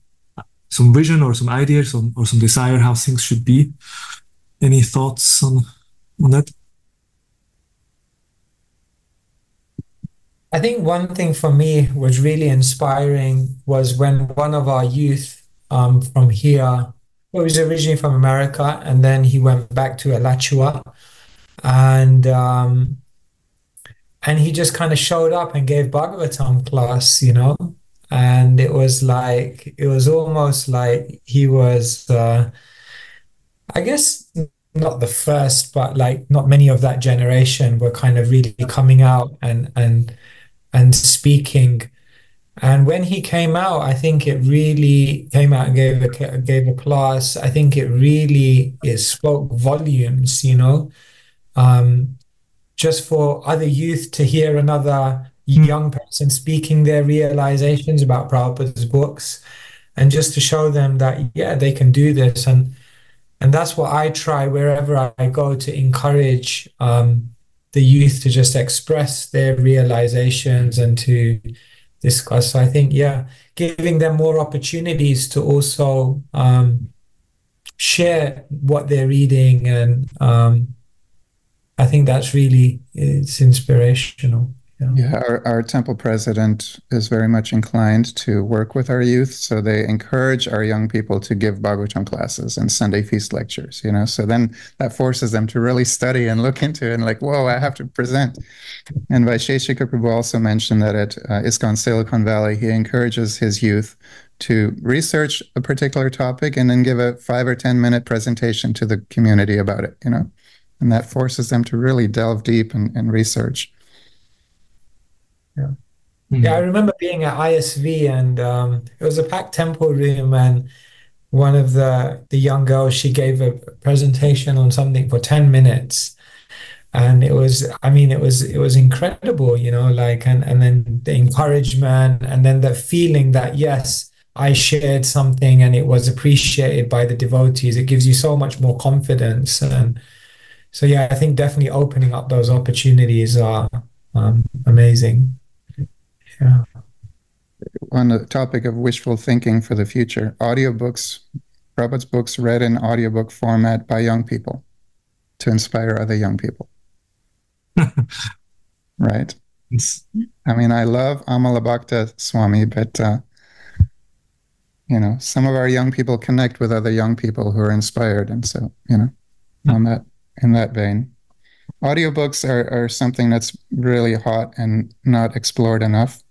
some vision or some ideas or, or some desire how things should be. Any thoughts on on that? I think one thing for me was really inspiring was when one of our youth um, from here, he was originally from America, and then he went back to Alachua, and um, and he just kind of showed up and gave Bhagavatam class, you know, and it was like it was almost like he was. Uh, I guess not the first, but like not many of that generation were kind of really coming out and and and speaking. And when he came out, I think it really came out and gave a gave a class. I think it really it spoke volumes, you know, um, just for other youth to hear another young person speaking their realizations about Prabhupada's books, and just to show them that yeah, they can do this and and that's what I try wherever I go to encourage um, the youth to just express their realizations and to discuss. So I think, yeah, giving them more opportunities to also um, share what they're reading, and um, I think that's really it's inspirational. Yeah, yeah our, our temple president is very much inclined to work with our youth. So they encourage our young people to give Bhagavatam classes and Sunday feast lectures, you know. So then that forces them to really study and look into it and like, whoa, I have to present. And Vaisheshika Prabhu also mentioned that at uh, ISKCON Silicon Valley, he encourages his youth to research a particular topic and then give a five or 10 minute presentation to the community about it, you know. And that forces them to really delve deep and, and research. Yeah. Mm-hmm. Yeah, I remember being at ISV and um, it was a packed temple room and one of the the young girls she gave a presentation on something for 10 minutes and it was i mean it was it was incredible you know like and and then the encouragement and then the feeling that yes i shared something and it was appreciated by the devotees it gives you so much more confidence and so yeah i think definitely opening up those opportunities are um, amazing yeah. On the topic of wishful thinking for the future, audiobooks, Prabhupada's books read in audiobook format by young people to inspire other young people. right? I mean, I love Amalabhakta Swami, but uh, you know, some of our young people connect with other young people who are inspired, and so you know, on that in that vein, audiobooks are are something that's really hot and not explored enough.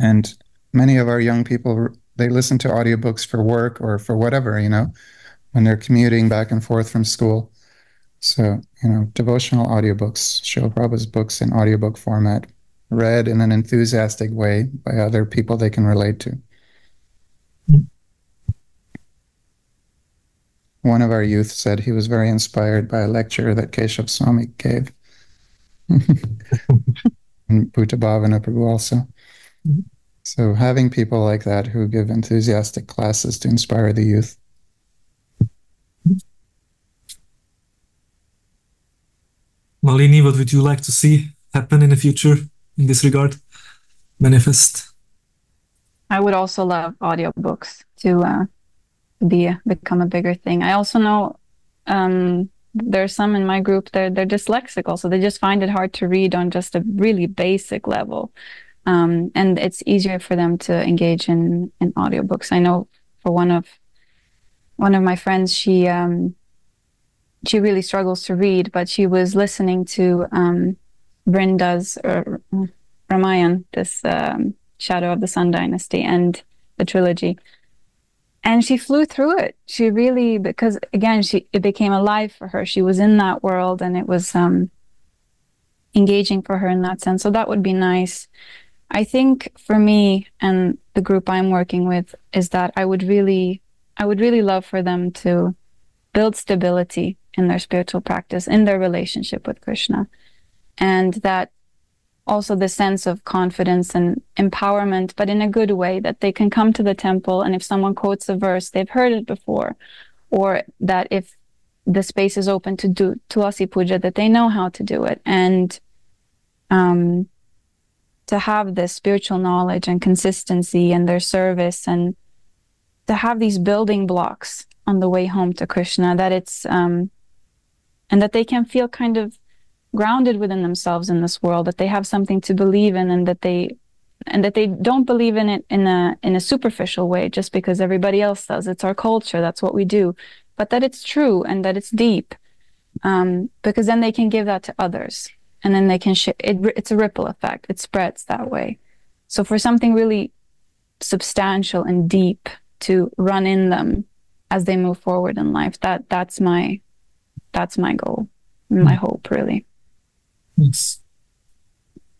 And many of our young people, they listen to audiobooks for work or for whatever, you know, when they're commuting back and forth from school. So, you know, devotional audiobooks, Srila Prabhupada's books in audiobook format, read in an enthusiastic way by other people they can relate to. one of our youth said he was very inspired by a lecture that Keshav Swami gave. and Bhuta Bhavana Prabhu also. So having people like that who give enthusiastic classes to inspire the youth. Malini, what would you like to see happen in the future in this regard? Manifest. I would also love audiobooks to uh, be become a bigger thing. I also know um, there's some in my group they're they're dyslexic also. They just find it hard to read on just a really basic level. Um, and it's easier for them to engage in in audiobooks. I know for one of one of my friends, she um, she really struggles to read, but she was listening to um, Vrinda's or Ramayan, this um, Shadow of the Sun Dynasty, and the trilogy. And she flew through it. She really, because again, she it became alive for her. She was in that world, and it was um, engaging for her in that sense. So that would be nice. I think for me and the group I'm working with is that I would really, I would really love for them to build stability in their spiritual practice, in their relationship with Krishna, and that also the sense of confidence and empowerment, but in a good way, that they can come to the temple and if someone quotes a verse, they've heard it before, or that if the space is open to do Tulasi Puja, that they know how to do it. And um, to have this spiritual knowledge and consistency in their service and to have these building blocks on the way home to Krishna, that it's, um, and that they can feel kind of grounded within themselves in this world that they have something to believe in and that they and that they don't believe in it in a in a superficial way just because everybody else does. It's our culture. That's what we do. But that it's true and that it's deep um, because then they can give that to others and then they can sh- it, it's a ripple effect it spreads that way so for something really substantial and deep to run in them as they move forward in life that that's my that's my goal my hope really Yes.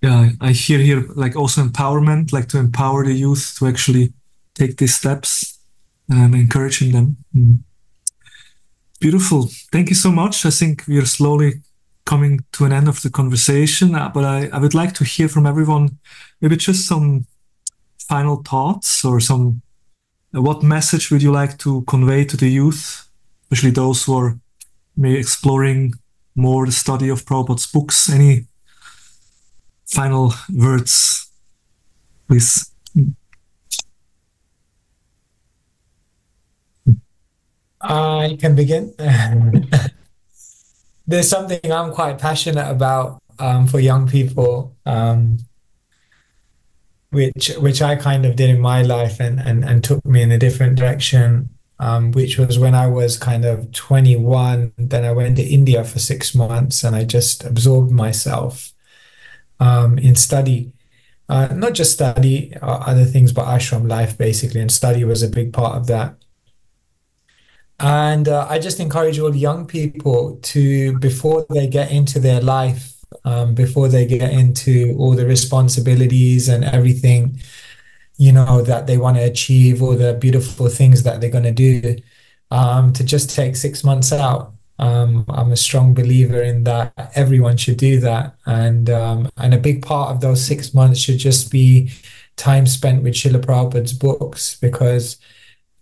Yeah, I hear here like also empowerment, like to empower the youth to actually take these steps and encouraging them. Mm. Beautiful. Thank you so much. I think we are slowly coming to an end of the conversation, uh, but I, I would like to hear from everyone maybe just some final thoughts or some uh, what message would you like to convey to the youth, especially those who are maybe exploring more the study of Prabhupada's books. Any final words, please? I can begin. There's something I'm quite passionate about um, for young people, um, which which I kind of did in my life and and, and took me in a different direction. Um, which was when I was kind of 21. Then I went to India for six months and I just absorbed myself um, in study. Uh, not just study, uh, other things, but ashram life basically. And study was a big part of that. And uh, I just encourage all young people to, before they get into their life, um, before they get into all the responsibilities and everything, you know, that they want to achieve, all the beautiful things that they're going to do, um, to just take six months out. Um, I'm a strong believer in that. Everyone should do that, and um, and a big part of those six months should just be time spent with Srila Prabhupada's books because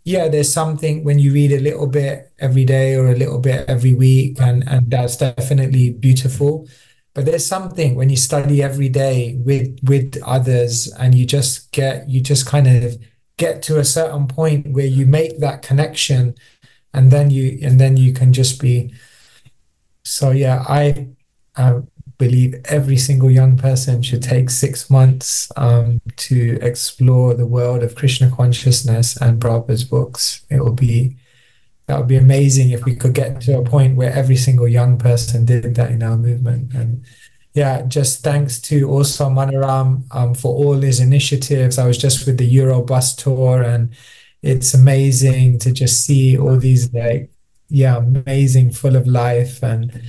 yeah, there's something when you read a little bit every day or a little bit every week, and and that's definitely beautiful. But there's something when you study every day with with others, and you just get you just kind of get to a certain point where you make that connection, and then you and then you can just be. So yeah, I I believe every single young person should take six months um, to explore the world of Krishna consciousness and Prabhupada's books. It will be that would be amazing if we could get to a point where every single young person did that in our movement. And yeah, just thanks to also Manoram um, for all his initiatives. I was just with the Euro bus tour, and it's amazing to just see all these like yeah, amazing, full of life and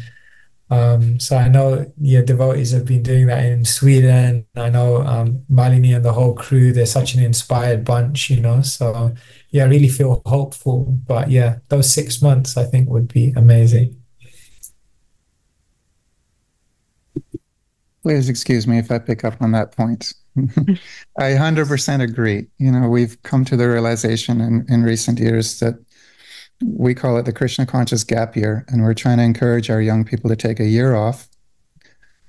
Um, so I know yeah, devotees have been doing that in Sweden. I know um, Malini and the whole crew, they're such an inspired bunch, you know. So yeah, I really feel hopeful. But yeah, those six months I think would be amazing. Please excuse me if I pick up on that point. I 100% agree. You know, we've come to the realization in, in recent years that we call it the Krishna conscious gap year, and we're trying to encourage our young people to take a year off.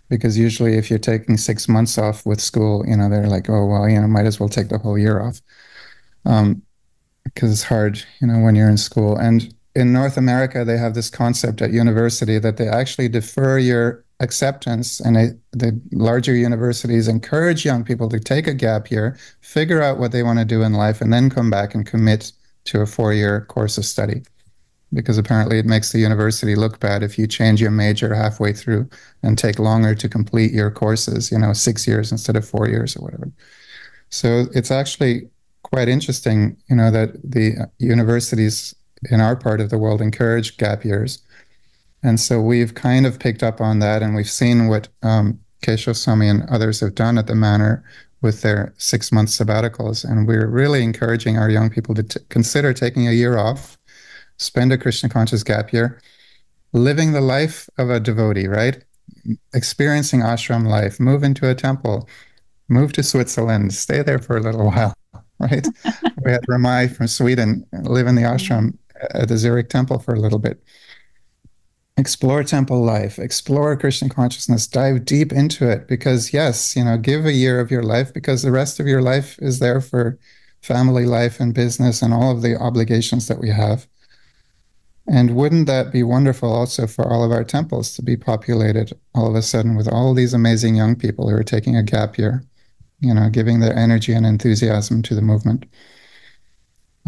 Because usually, if you're taking six months off with school, you know, they're like, oh, well, you know, might as well take the whole year off. Um, because it's hard, you know, when you're in school. And in North America, they have this concept at university that they actually defer your acceptance, and they, the larger universities encourage young people to take a gap year, figure out what they want to do in life, and then come back and commit to a four year course of study. Because apparently it makes the university look bad if you change your major halfway through and take longer to complete your courses, you know, six years instead of four years or whatever. So it's actually quite interesting, you know, that the universities in our part of the world encourage gap years. And so we've kind of picked up on that and we've seen what um, Swami and others have done at the manor with their six month sabbaticals. And we're really encouraging our young people to t- consider taking a year off, spend a Krishna conscious gap year, living the life of a devotee, right? Experiencing ashram life, move into a temple, move to Switzerland, stay there for a little while, right? we had Ramai from Sweden live in the mm-hmm. ashram at the Zurich temple for a little bit explore temple life, explore Krishna consciousness, dive deep into it. Because, yes, you know, give a year of your life because the rest of your life is there for family life and business and all of the obligations that we have. And wouldn't that be wonderful also for all of our temples to be populated all of a sudden with all these amazing young people who are taking a gap year, you know, giving their energy and enthusiasm to the movement?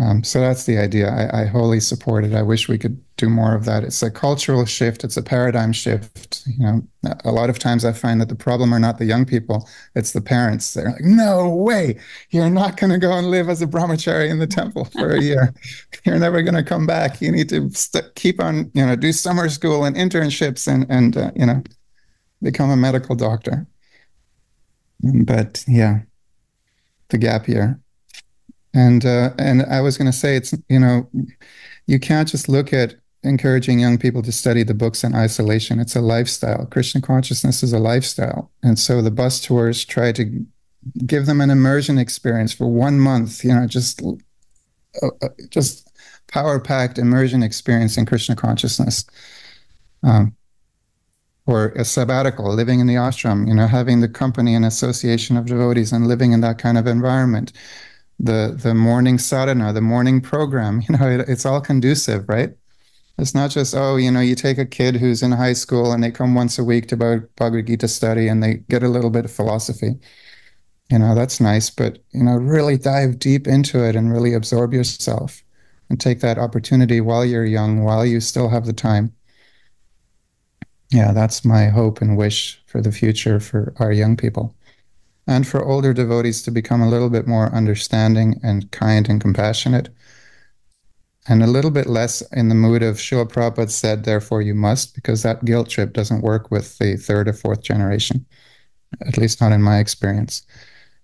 Um, so that's the idea. I, I, wholly support it. I wish we could do more of that. It's a cultural shift. It's a paradigm shift. You know, a lot of times I find that the problem are not the young people; it's the parents. They're like, "No way! You're not going to go and live as a brahmachari in the temple for a year. You're never going to come back. You need to st- keep on, you know, do summer school and internships and and uh, you know, become a medical doctor." But yeah, the gap year and uh, and I was going to say it's you know you can't just look at encouraging young people to study the books in isolation. It's a lifestyle. Krishna consciousness is a lifestyle, and so the bus tours try to give them an immersion experience for one month. You know, just uh, uh just power packed immersion experience in Krishna consciousness. Um, or a sabbatical, living in the ashram, you know, having the company and association of devotees and living in that kind of environment the the morning sadhana, the morning program. You know, it, it's all conducive, right? It's not just oh, you know, you take a kid who's in high school and they come once a week to Bhagavad Gita study and they get a little bit of philosophy. You know, that's nice, but you know, really dive deep into it and really absorb yourself and take that opportunity while you're young, while you still have the time. Yeah, that's my hope and wish for the future for our young people and for older devotees to become a little bit more understanding and kind and compassionate, and a little bit less in the mood of Srila Prabhupada said, therefore you must, because that guilt trip doesn't work with the third or fourth generation, at least not in my experience.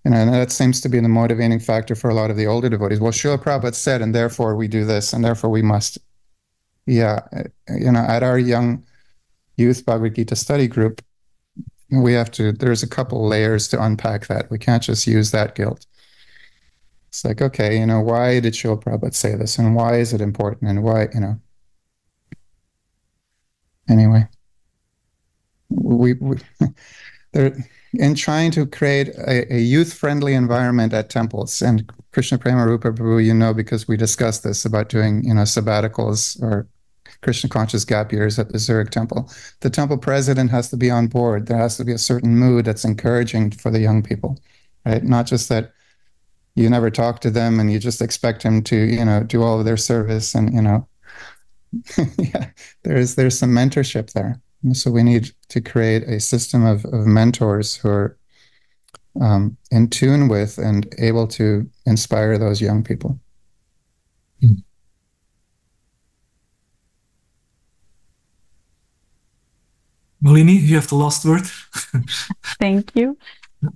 Know, and that seems to be the motivating factor for a lot of the older devotees. Well, Srila Prabhupada said, and therefore we do this, and therefore we must. Yeah, you know, at our young youth Bhagavad Gita study group, we have to there's a couple layers to unpack that. We can't just use that guilt. It's like okay you know why did Srila Prabhupada say this? And why is it important? And why you know? Anyway. We, we they're in trying to create a, a youth-friendly environment at temples and Krishna Prema Rupa Prabhu, you know, because we discussed this about doing, you know, sabbaticals or Krishna conscious gap years at the Zurich temple. The temple president has to be on board. There has to be a certain mood that's encouraging for the young people, right? Not just that you never talk to them and you just expect them to, you know, do all of their service and, you know, yeah, there's there's some mentorship there. So we need to create a system of, of mentors who are um, in tune with and able to inspire those young people. Malini, you have the last word. Thank you.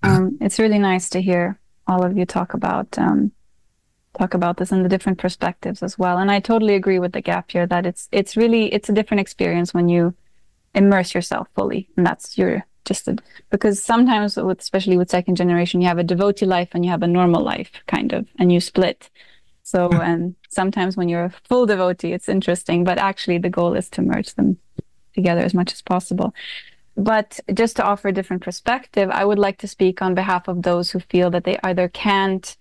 Um, it's really nice to hear all of you talk about um, talk about this and the different perspectives as well. And I totally agree with the gap here that it's it's really it's a different experience when you immerse yourself fully, and that's your just a, because sometimes with especially with second generation you have a devotee life and you have a normal life kind of and you split. So and sometimes when you're a full devotee, it's interesting, but actually the goal is to merge them together as much as possible. But just to offer a different perspective, I would like to speak on behalf of those who feel that they either can't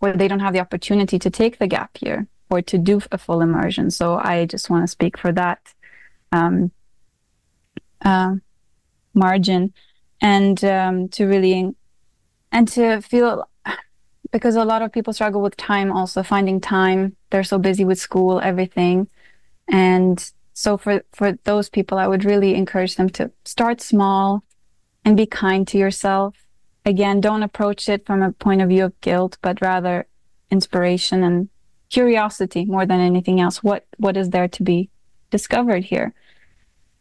or they don't have the opportunity to take the gap year or to do a full immersion. So I just want to speak for that um, uh, margin and um, to really and to feel because a lot of people struggle with time also finding time they're so busy with school everything and so for for those people i would really encourage them to start small and be kind to yourself. Again don't approach it from a point of view of guilt but rather inspiration and curiosity more than anything else. What what is there to be discovered here?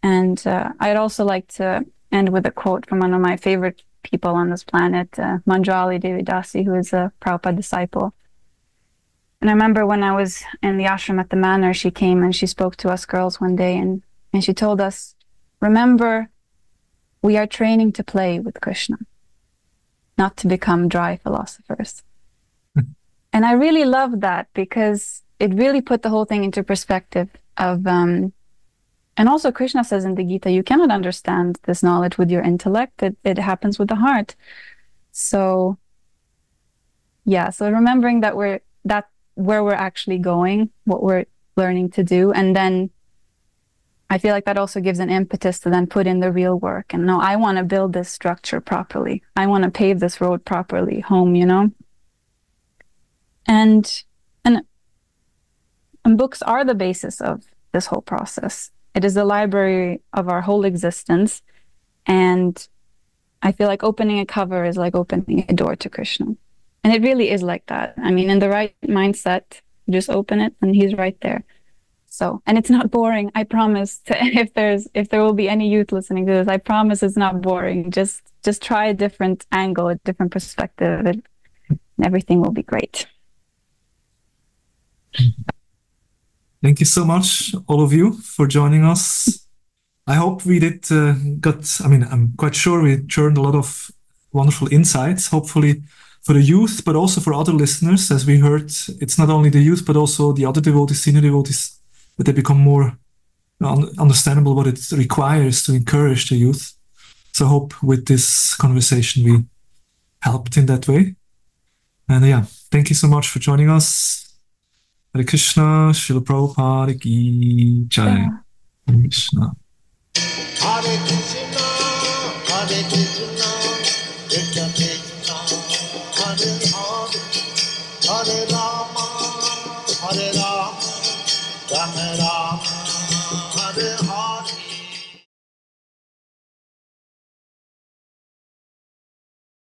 And uh, i'd also like to end with a quote from one of my favorite people on this planet, uh, Manjali Devidasi, who is a Prabhupada disciple. And I remember when I was in the ashram at the manor, she came and she spoke to us girls one day and, and she told us, Remember, we are training to play with Krishna, not to become dry philosophers. and I really loved that because it really put the whole thing into perspective of um, and also krishna says in the gita you cannot understand this knowledge with your intellect. It, it happens with the heart. So yeah so remembering that we're that where we're actually going what we're learning to do and then i feel like that also gives an impetus to then put in the real work and no i want to build this structure properly i want to pave this road properly home you know and and and books are the basis of this whole process it is the library of our whole existence. And I feel like opening a cover is like opening a door to Krishna. And it really is like that. I mean, in the right mindset, just open it and he's right there. So, and it's not boring. I promise. To, if there's, if there will be any youth listening to this, I promise it's not boring. Just, just try a different angle, a different perspective, and everything will be great. Thank you so much, all of you, for joining us. I hope we did uh, got. I mean, I'm quite sure we turned a lot of wonderful insights. Hopefully, for the youth, but also for other listeners, as we heard, it's not only the youth, but also the other devotees, senior devotees, that they become more understandable what it requires to encourage the youth. So, I hope with this conversation we helped in that way. And yeah, thank you so much for joining us. Hare Krishna, Srila Prabhupada ki jai. Hare Krishna. Hare Krishna, Hare Krishna, Krishna Krishna, Hare Hare, Hare Rama, Hare Rama, Rama Rama, Hare Hare.